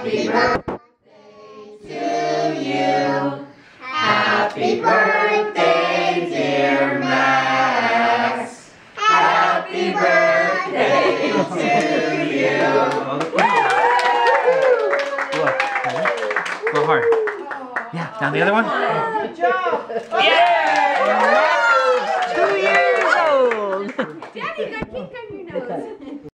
Happy birthday to you. Happy birthday, dear Max. Happy birthday to you. Go, hard. Yeah, now the other one. Good job. Yeah. Two years old. Daddy, got kink on your nose.